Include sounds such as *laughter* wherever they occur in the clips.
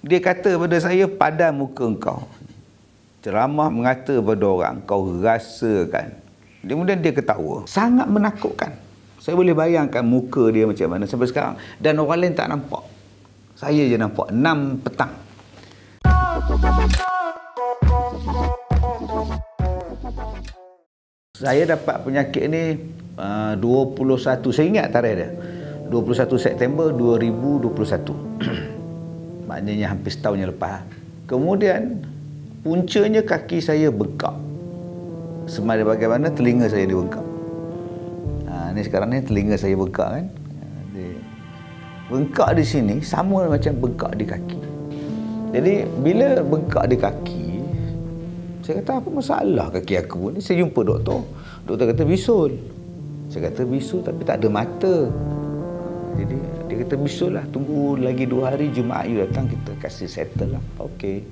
Dia kata pada saya, padan muka engkau. Ceramah mengata pada orang, kau rasakan. Kemudian dia ketawa. Sangat menakutkan. Saya boleh bayangkan muka dia macam mana sampai sekarang. Dan orang lain tak nampak. Saya je nampak. 6 petang. Saya dapat penyakit ni uh, 21, saya ingat tarikh dia. 21 September 2021. *clears throat* Maknanya hampir setahun yang lepas. Kemudian puncanya kaki saya bengkak. Semada bagaimana telinga saya dibengkak. Ha, ni sekarang ni telinga saya bengkak kan. Bengkak di sini sama macam bengkak di kaki. Jadi bila bengkak di kaki, saya kata apa masalah kaki aku ni? Saya jumpa doktor. Doktor kata bisul. Saya kata bisul tapi tak ada mata. Jadi dia kata bisul lah. Tunggu lagi dua hari Jumaat you datang kita kasih settle lah. Okey.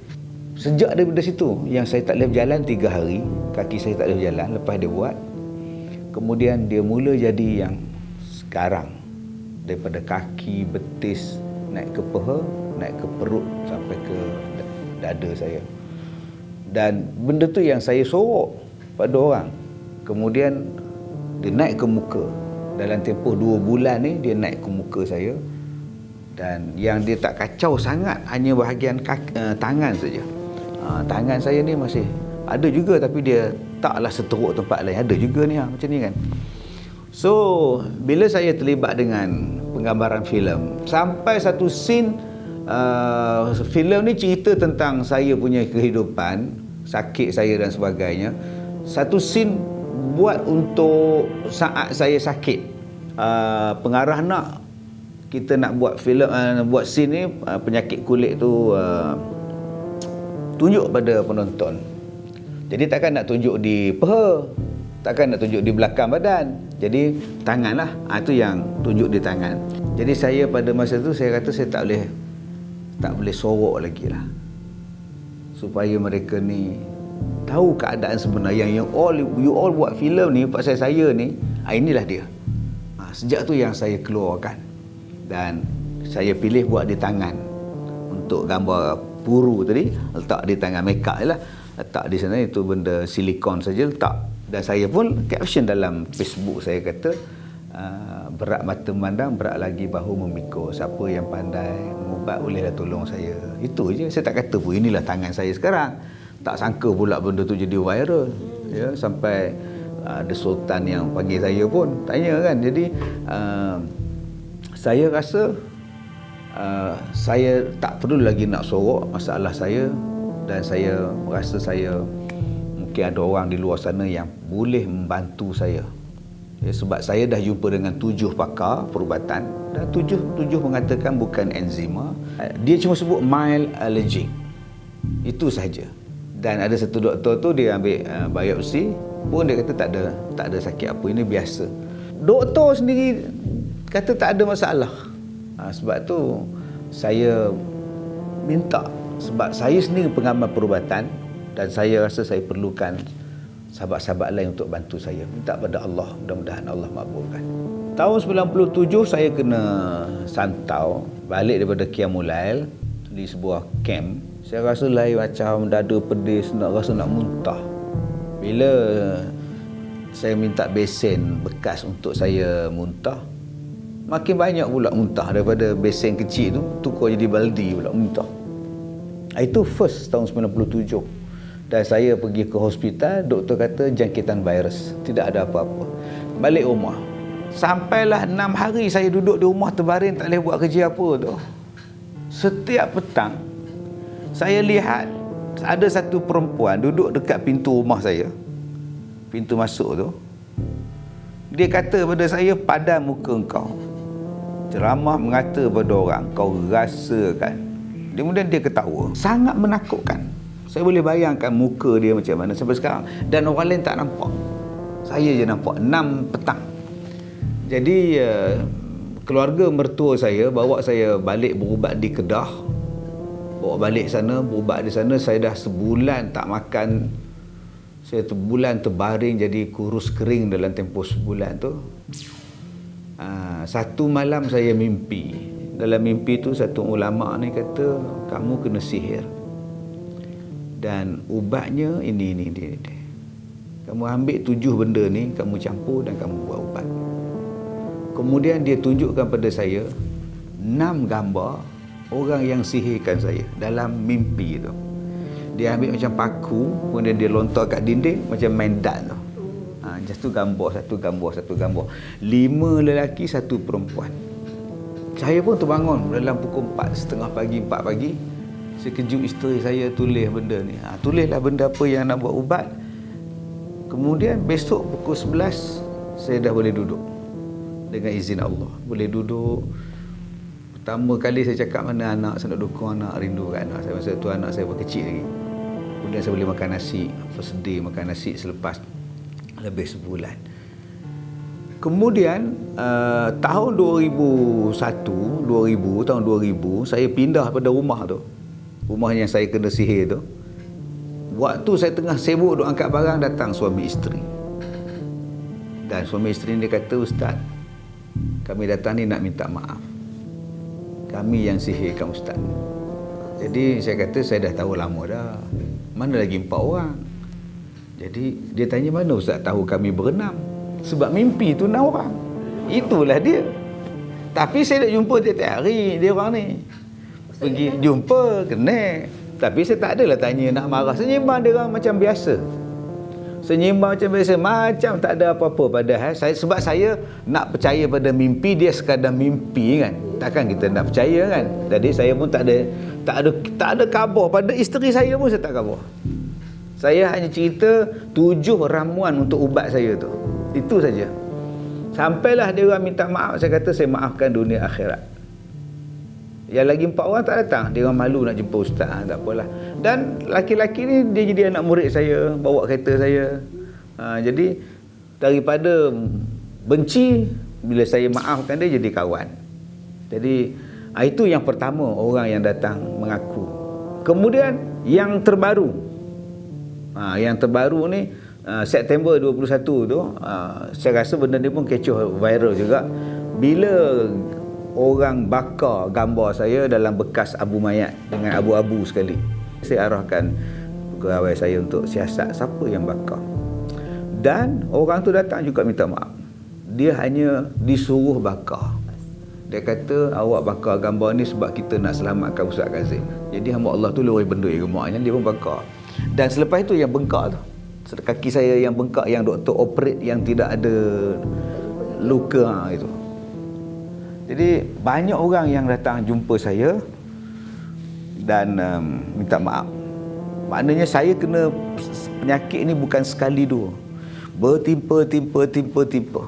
Sejak daripada situ yang saya tak boleh berjalan tiga hari. Kaki saya tak boleh berjalan lepas dia buat. Kemudian dia mula jadi yang sekarang. Daripada kaki, betis, naik ke peha, naik ke perut sampai ke dada saya dan benda tu yang saya sorok pada orang kemudian dia naik ke muka dalam tempoh dua bulan ni dia naik ke muka saya. Dan yang dia tak kacau sangat hanya bahagian kaki, uh, tangan saja. Uh, tangan saya ni masih ada juga tapi dia taklah seteruk tempat lain. Ada juga ni ha, macam ni kan. So bila saya terlibat dengan penggambaran filem sampai satu scene uh, filem ni cerita tentang saya punya kehidupan, sakit saya dan sebagainya. Satu scene buat untuk saat saya sakit. Uh, pengarah nak kita nak buat filem uh, buat scene ni uh, penyakit kulit tu uh, tunjuk pada penonton. Jadi takkan nak tunjuk di peha, takkan nak tunjuk di belakang badan. Jadi tanganlah, ah tu yang tunjuk di tangan. Jadi saya pada masa tu saya kata saya tak boleh tak boleh sorok lagi lah supaya mereka ni tahu keadaan sebenar yang you all you all buat filem ni pasal saya ni ah, inilah dia. Ha, sejak tu yang saya keluarkan. Dan saya pilih buat di tangan. Untuk gambar puru tadi letak di tangan makeup lah. Letak di sana itu benda silikon saja letak. Dan saya pun caption dalam Facebook saya kata uh, berat mata memandang berat lagi bahu memikul. Siapa yang pandai mengubat bolehlah tolong saya. Itu je. Saya tak kata pun inilah tangan saya sekarang tak sangka pula benda tu jadi viral ya sampai uh, ada sultan yang panggil saya pun tanya kan jadi uh, saya rasa uh, saya tak perlu lagi nak sorok masalah saya dan saya rasa saya mungkin ada orang di luar sana yang boleh membantu saya Ya, sebab saya dah jumpa dengan tujuh pakar perubatan dan tujuh tujuh mengatakan bukan enzima. Dia cuma sebut mild allergic. Itu saja. Dan ada satu doktor tu dia ambil uh, biopsi pun dia kata tak ada tak ada sakit apa ini biasa. Doktor sendiri kata tak ada masalah. Ha, sebab tu saya minta sebab saya sendiri pengamal perubatan dan saya rasa saya perlukan sahabat-sahabat lain untuk bantu saya. Minta pada Allah, mudah-mudahan Allah makbulkan. Tahun 97 saya kena santau balik daripada Kiamulail di sebuah camp. Saya rasa lain macam dada pedis, nak rasa nak muntah. Bila saya minta besen bekas untuk saya muntah, makin banyak pula muntah daripada besen kecil tu tukar jadi baldi pula muntah. Itu first tahun 97 dan saya pergi ke hospital doktor kata jangkitan virus tidak ada apa-apa balik rumah sampailah enam hari saya duduk di rumah terbaring tak boleh buat kerja apa tu setiap petang saya lihat ada satu perempuan duduk dekat pintu rumah saya pintu masuk tu dia kata pada saya padan muka engkau ceramah mengata pada orang kau rasakan kemudian dia ketawa sangat menakutkan saya boleh bayangkan muka dia macam mana sampai sekarang. Dan orang lain tak nampak. Saya je nampak. 6 petang. Jadi, uh, keluarga mertua saya bawa saya balik berubat di Kedah. Bawa balik sana, berubat di sana. Saya dah sebulan tak makan. Saya sebulan terbaring jadi kurus kering dalam tempoh sebulan tu. Uh, satu malam saya mimpi dalam mimpi tu satu ulama ni kata kamu kena sihir dan ubatnya ini ini ini, ini. kamu ambil tujuh benda ni kamu campur dan kamu buat ubat kemudian dia tunjukkan pada saya enam gambar orang yang sihirkan saya dalam mimpi tu. Dia ambil macam paku kemudian dia lontar kat dinding macam main dart tu. Ha, satu gambar satu gambar satu gambar. Lima lelaki satu perempuan. Saya pun terbangun dalam pukul 4 setengah pagi 4 pagi. Saya kejut isteri saya tulis benda ni. Ha, tulislah benda apa yang nak buat ubat. Kemudian besok pukul 11 saya dah boleh duduk. Dengan izin Allah. Boleh duduk pertama kali saya cakap mana anak saya nak dukung anak rindu kat anak saya. Masa tu anak saya kecil lagi. Kemudian saya boleh makan nasi first day makan nasi selepas lebih sebulan. Kemudian uh, tahun 2001 2000 tahun 2000 saya pindah pada rumah tu. Rumah yang saya kena sihir tu. Waktu saya tengah sibuk duk angkat barang datang suami isteri. Dan suami isteri dia kata ustaz kami datang ni nak minta maaf kami yang sihirkan ustaz. Jadi saya kata saya dah tahu lama dah. Mana lagi empat orang? Jadi dia tanya mana ustaz tahu kami berenam? Sebab mimpi tu enam orang. Itulah dia. Tapi saya nak jumpa tiap-tiap hari dia orang ni. Pergi jumpa kena. Tapi saya tak adalah tanya nak marah. Senyumbang dia orang macam biasa senyumbang macam biasa macam tak ada apa-apa padahal saya sebab saya nak percaya pada mimpi dia sekadar mimpi kan. Takkan kita nak percaya kan. Jadi saya pun tak ada tak ada tak ada khabar pada isteri saya pun saya tak khabar. Saya hanya cerita tujuh ramuan untuk ubat saya tu. Itu saja. Sampailah dia orang minta maaf saya kata saya maafkan dunia akhirat yang lagi empat orang tak datang. Dia orang malu nak jumpa ustaz. Ha, tak apalah. Dan laki-laki ni dia jadi anak murid saya. Bawa kereta saya. Ha, jadi daripada benci, bila saya maafkan dia jadi kawan. Jadi ha, itu yang pertama orang yang datang mengaku. Kemudian yang terbaru. Ha, yang terbaru ni September 21 tu. Saya rasa benda ni pun kecoh viral juga. Bila orang bakar gambar saya dalam bekas abu mayat dengan abu-abu sekali. Saya arahkan pegawai saya untuk siasat siapa yang bakar. Dan orang tu datang juga minta maaf. Dia hanya disuruh bakar. Dia kata awak bakar gambar ni sebab kita nak selamatkan Ustaz Kazim. Jadi hamba Allah tu luar benda yang gemaknya dia pun bakar. Dan selepas itu yang bengkak tu. Kaki saya yang bengkak yang doktor operate yang tidak ada luka ha, itu. Jadi banyak orang yang datang jumpa saya dan um, minta maaf. Maknanya saya kena penyakit ni bukan sekali dua. Bertimpa, timpa, timpa, timpa.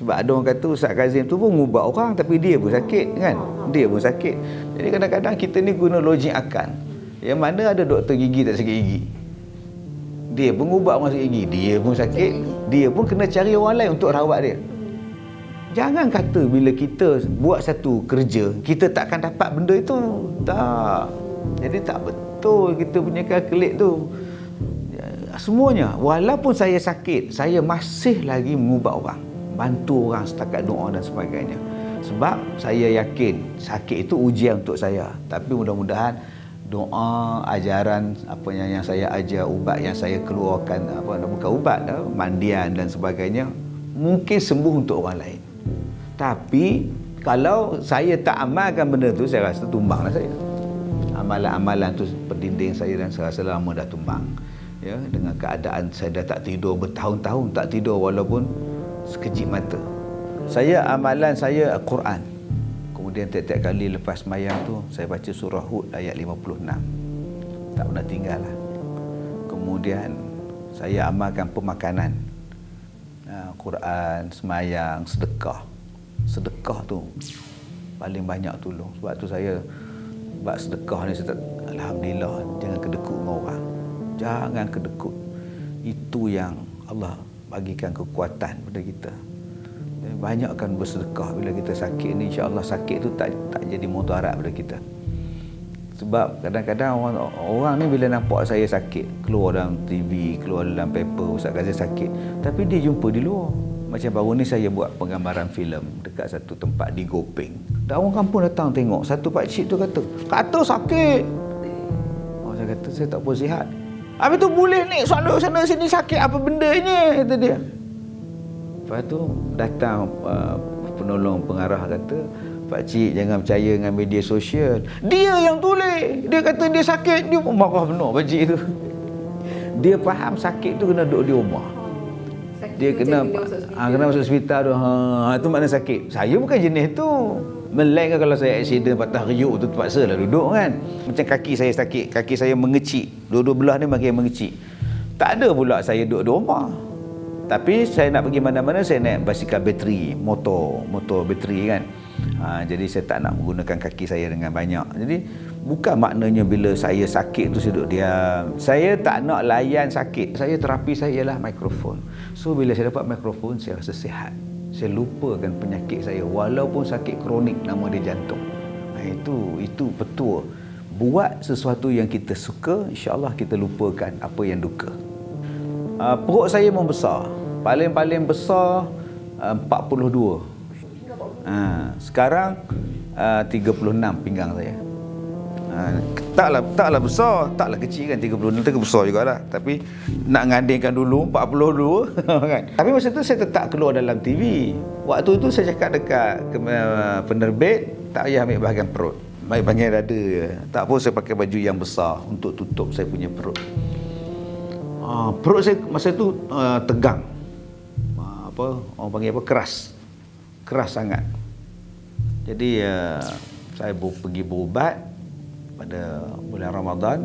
Sebab ada orang kata Ustaz Kazim tu pun ngubah orang tapi dia pun sakit kan. Dia pun sakit. Jadi kadang-kadang kita ni guna logik akal. Yang mana ada doktor gigi tak sakit gigi. Dia pun orang sakit gigi. Dia pun sakit. Dia pun kena cari orang lain untuk rawat dia. Jangan kata bila kita buat satu kerja, kita takkan dapat benda itu. Tak. Jadi tak betul kita punya kalkulit tu. Semuanya, walaupun saya sakit, saya masih lagi mengubah orang. Bantu orang setakat doa dan sebagainya. Sebab saya yakin sakit itu ujian untuk saya. Tapi mudah-mudahan doa, ajaran apa yang, yang saya ajar, ubat yang saya keluarkan, apa bukan ubat, mandian dan sebagainya, mungkin sembuh untuk orang lain. Tapi kalau saya tak amalkan benda tu saya rasa tumbanglah saya. Amalan-amalan tu berdinding saya dan saya rasa lama dah tumbang. Ya, dengan keadaan saya dah tak tidur bertahun-tahun tak tidur walaupun sekejip mata. Saya amalan saya Al-Quran. Kemudian tiap-tiap kali lepas mayang tu saya baca surah Hud ayat 56. Tak pernah tinggal lah. Kemudian saya amalkan pemakanan. Ha, Quran, semayang, sedekah sedekah tu paling banyak tolong. Sebab tu saya buat sedekah ni saya alhamdulillah jangan kedekut dengan orang. Jangan kedekut. Itu yang Allah bagikan kekuatan pada kita. Banyakkan bersedekah bila kita sakit ni insya-Allah sakit tu tak tak jadi mudarat pada kita. Sebab kadang-kadang orang, orang ni bila nampak saya sakit keluar dalam TV keluar dalam paper Ustaz Ghazal sakit tapi dia jumpa di luar macam baru ni saya buat penggambaran filem dekat satu tempat di Gopeng Dan orang kampung datang tengok. Satu pak cik tu kata, kata sakit. Oh, saya kata, saya tak pun sihat. Habis tu boleh ni sana sana sini sakit apa benda ni kata dia. Lepas tu datang uh, penolong pengarah kata Pak Cik jangan percaya dengan media sosial. Dia yang tulis. Dia kata dia sakit. Dia marah benar Pak Cik tu. Dia faham sakit tu kena duduk di rumah. Dia kena ha, kena masuk hospital tu. Ha, tu makna sakit. Saya bukan jenis tu. Melainkan kalau saya accident patah riuk tu terpaksa lah duduk kan. Macam kaki saya sakit, kaki saya mengecik. Dua-dua belah ni makin mengecik. Tak ada pula saya duduk di rumah. Tapi saya nak pergi mana-mana saya naik basikal bateri, motor, motor bateri kan. Ha, jadi saya tak nak menggunakan kaki saya dengan banyak. Jadi bukan maknanya bila saya sakit tu saya duduk diam. Saya tak nak layan sakit. Saya terapi saya ialah mikrofon. So bila saya dapat mikrofon saya rasa sihat. Saya lupakan penyakit saya. Walaupun sakit kronik nama dia jantung. Ha, itu itu petua buat sesuatu yang kita suka insyaallah kita lupakan apa yang duka. Uh, perut saya membesar paling-paling besar uh, 42 uh, sekarang uh, 36 pinggang saya Ha, taklah taklah besar, taklah kecil kan 36 tu besar jugalah. Tapi nak ngandingkan dulu 42 *laughs* kan. Tapi masa tu saya tetap keluar dalam TV. Waktu tu saya cakap dekat ke, uh, penerbit tak payah ambil bahagian perut. Baik bahagian dada. Tak pun saya pakai baju yang besar untuk tutup saya punya perut. Uh, perut saya masa tu uh, tegang. Uh, apa orang panggil apa keras. Keras sangat. Jadi uh, saya pergi berubat pada bulan Ramadan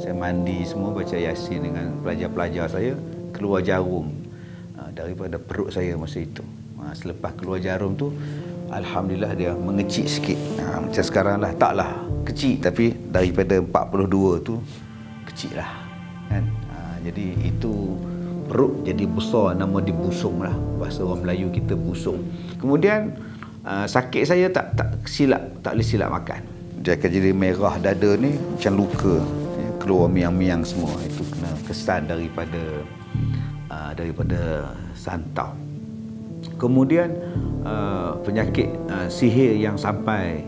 saya mandi semua baca yasin dengan pelajar-pelajar saya keluar jarum. Uh, daripada perut saya masa itu. Uh, selepas keluar jarum tu Alhamdulillah dia mengecik sikit. Uh, macam sekarang lah taklah kecil. Tapi daripada 42 tu kecil lah kan? Uh, jadi itu perut jadi besar nama dibusung lah. Bahasa orang Melayu kita busung. Kemudian uh, sakit saya tak tak silap tak boleh silap makan dia akan jadi merah dada ni macam luka. Ya, keluar miang-miang semua. Itu kena kesan daripada uh, daripada santau. Kemudian uh, penyakit uh, sihir yang sampai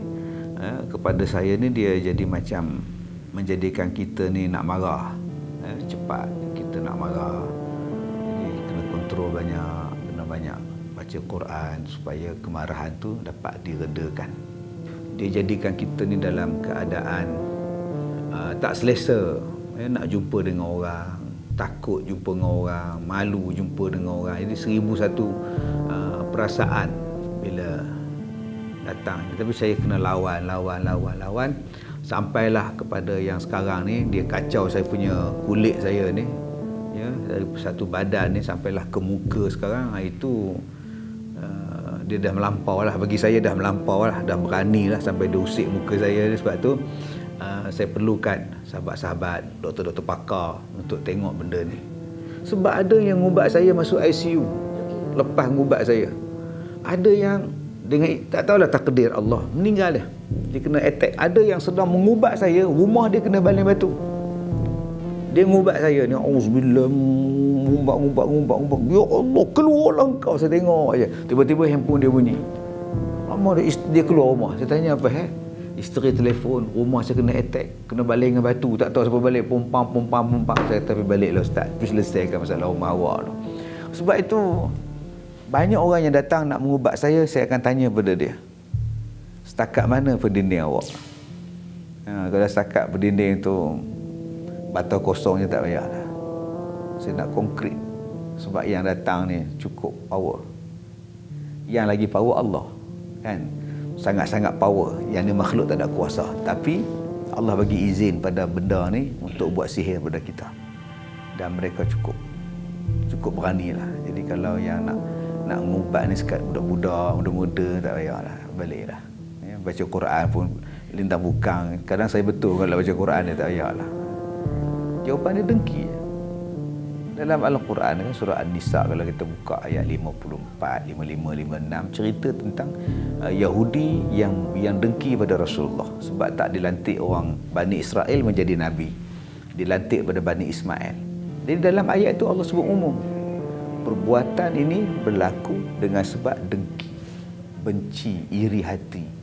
uh, kepada saya ni dia jadi macam menjadikan kita ni nak marah. Uh, cepat kita nak marah. Jadi kena kontrol banyak kena banyak baca Quran supaya kemarahan tu dapat diredakan dia jadikan kita ni dalam keadaan uh, tak selesa. Ya, nak jumpa dengan orang takut jumpa dengan orang malu jumpa dengan orang. Jadi seribu satu uh, perasaan bila datang. Tapi saya kena lawan lawan lawan lawan. Sampailah kepada yang sekarang ni dia kacau saya punya kulit saya ni. Ya dari satu badan ni sampailah ke muka sekarang. Itu dia dah melampau lah. Bagi saya dah melampau lah. Dah berani lah sampai dia usik muka saya sebab tu uh, saya perlukan sahabat-sahabat doktor-doktor pakar untuk tengok benda ni. Sebab ada yang ngubat saya masuk ICU lepas ngubat saya. Ada yang dengan tak tahulah takdir Allah meninggal dia. Dia kena attack. Ada yang sedang mengubat saya rumah dia kena baling batu. Dia ngubat saya ni auzubillah ngumbat ngumbat ngumbat ngumbat ya Allah keluarlah kau saya tengok aja. Tiba-tiba handphone dia bunyi. Lama dia, dia keluar rumah. Saya tanya apa eh? Isteri telefon. Rumah saya kena attack. Kena balik dengan batu. Tak tahu siapa balik. Pompam pompam pompam saya tapi baliklah ustaz. Terus selesaikan masalah rumah awak tu. Sebab itu banyak orang yang datang nak mengubat saya saya akan tanya pada dia. Setakat mana berdinding awak? Ha, kalau setakat berdinding tu batal kosongnya tak payah lah saya nak konkret. Sebab yang datang ni cukup power. Yang lagi power Allah kan? Sangat-sangat power. Yang ni makhluk tak ada kuasa. Tapi Allah bagi izin pada benda ni untuk buat sihir pada kita. Dan mereka cukup cukup berani lah jadi kalau yang nak nak ngubat ni sekat budak-budak muda-muda tak payahlah. Baliklah. Ya, baca Quran pun lintang bukang. Kadang saya betul kalau baca Quran ni tak payahlah. Jawapan dia dengki. je dalam Al-Quran kan surah An-Nisa kalau kita buka ayat 54, 55, 56 cerita tentang uh, Yahudi yang yang dengki pada Rasulullah sebab tak dilantik orang Bani Israel menjadi nabi. Dilantik pada Bani Ismail. Jadi dalam ayat itu Allah sebut umum. Perbuatan ini berlaku dengan sebab dengki, benci, iri hati.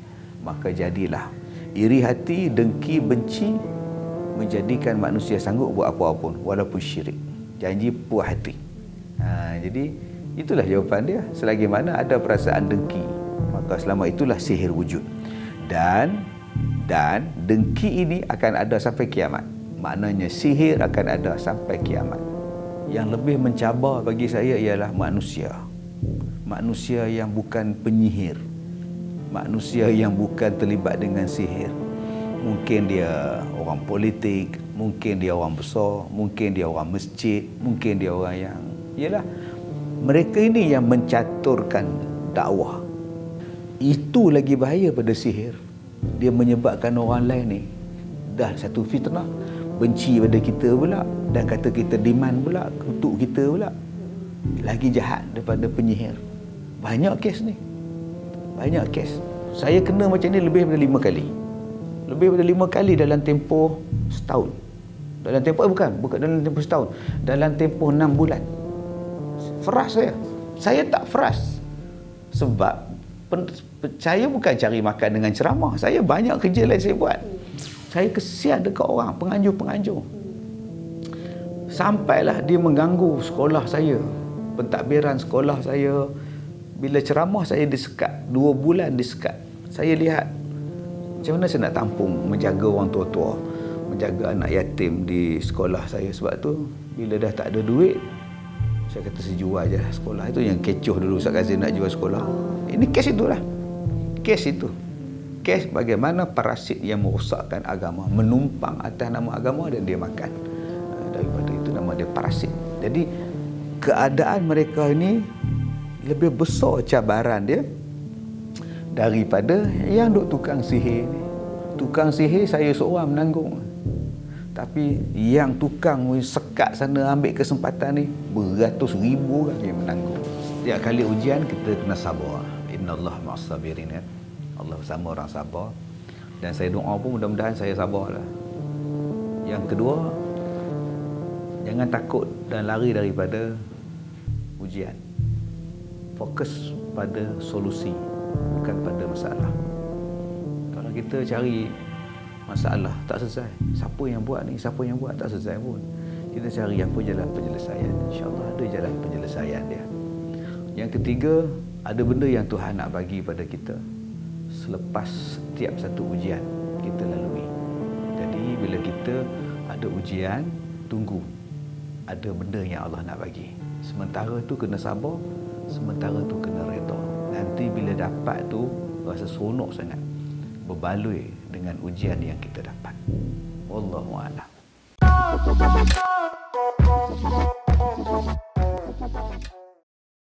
maka jadilah iri hati dengki benci menjadikan manusia sanggup buat apa-apa pun walaupun syirik janji puas hati. Ha, jadi itulah jawapan dia. Selagi mana ada perasaan dengki maka selama itulah sihir wujud. Dan dan dengki ini akan ada sampai kiamat. Maknanya sihir akan ada sampai kiamat. Yang lebih mencabar bagi saya ialah manusia. Manusia yang bukan penyihir. Manusia yang bukan terlibat dengan sihir. Mungkin dia orang politik, mungkin dia orang besar, mungkin dia orang masjid, mungkin dia orang yang ialah mereka ini yang mencaturkan dakwah. Itu lagi bahaya pada sihir. Dia menyebabkan orang lain ni dah satu fitnah, benci pada kita pula dan kata kita demand pula, kutuk kita pula. Lagi jahat daripada penyihir. Banyak kes ni. Banyak kes. Saya kena macam ni lebih daripada lima kali lebih daripada lima kali dalam tempoh setahun dalam tempoh eh, bukan. Bukan dalam tempoh setahun. Dalam tempoh enam bulan. Fras saya. Saya tak fras sebab saya bukan cari makan dengan ceramah. Saya banyak kerja lain saya buat. Saya kesian dekat orang. Penganjur-penganjur. Sampailah dia mengganggu sekolah saya. Pentadbiran sekolah saya. Bila ceramah saya disekat dua bulan disekat saya lihat macam mana saya nak tampung menjaga orang tua-tua menjaga anak yatim di sekolah saya. Sebab tu bila dah tak ada duit saya kata saya jual je lah sekolah. Itu yang kecoh dulu Ustaz Kazim nak jual sekolah. Ini kes itulah. Kes itu. Kes bagaimana parasit yang merosakkan agama. Menumpang atas nama agama dan dia makan. Ah, daripada itu nama dia parasit. Jadi keadaan mereka ini lebih besar cabaran dia daripada yang duk tukang sihir ni. Tukang sihir saya seorang menanggung. Tapi yang tukang sekat sana ambil kesempatan ni beratus ribu orang yang menanggung. Setiap kali ujian kita kena sabar. Innallah ma'asabirin kan. Allah bersama orang sabar. Dan saya doa pun mudah-mudahan saya sabarlah. Yang kedua, jangan takut dan lari daripada ujian. Fokus pada solusi bukan pada masalah kalau kita cari masalah tak selesai. Siapa yang buat ni siapa yang buat tak selesai pun. Kita cari apa jalan penyelesaian insyaallah ada jalan penyelesaian dia. Yang ketiga ada benda yang Tuhan nak bagi pada kita. Selepas setiap satu ujian kita lalui. Jadi bila kita ada ujian tunggu. Ada benda yang Allah nak bagi. Sementara tu kena sabar sementara tu kena redha nanti bila dapat tu rasa seronok sangat. Berbaloi dengan ujian yang kita dapat. Wallahu a'lam.